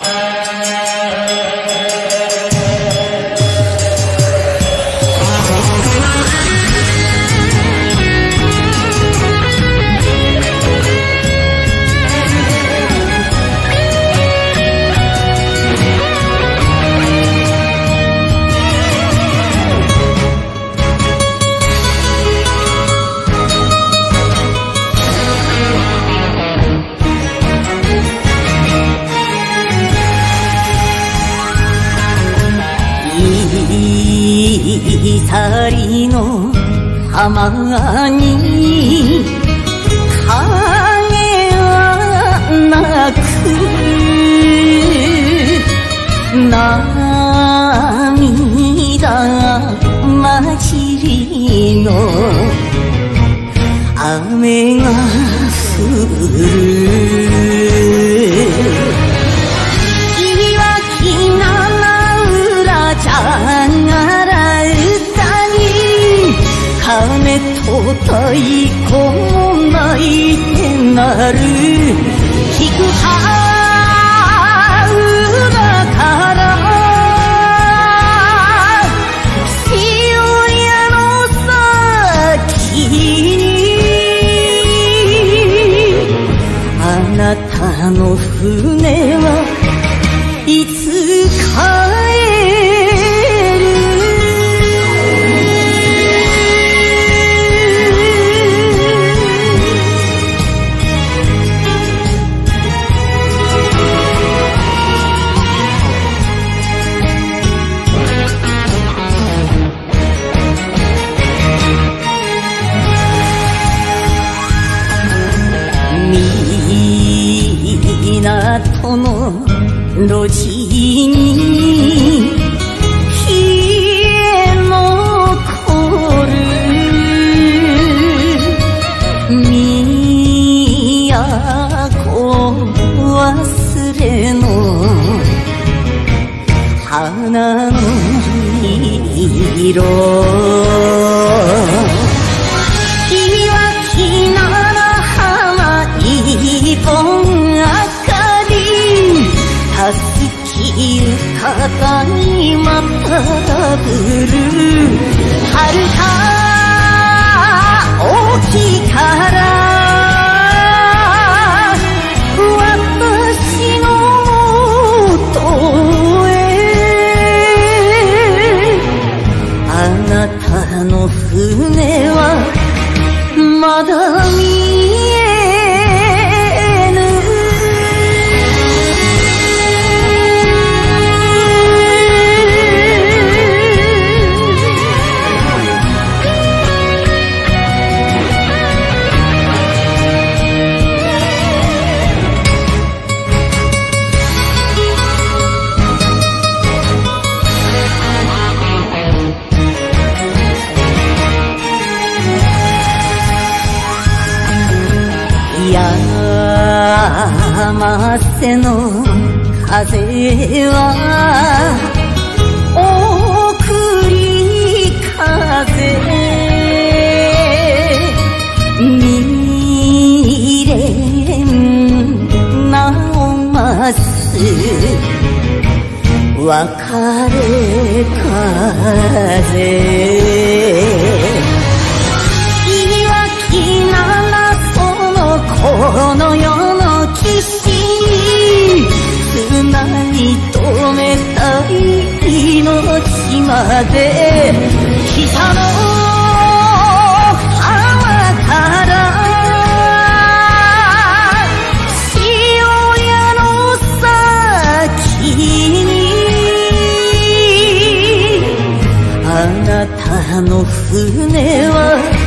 you. りの浜に影はなく涙混じりの雨が降る。太鼓も泣いて鳴る。聞く路地に消え残る都忘れの花の色。方にまたぶる山瀬の風は送り風。未練なおます別れ風。北の川から潮屋の先にあなたの船は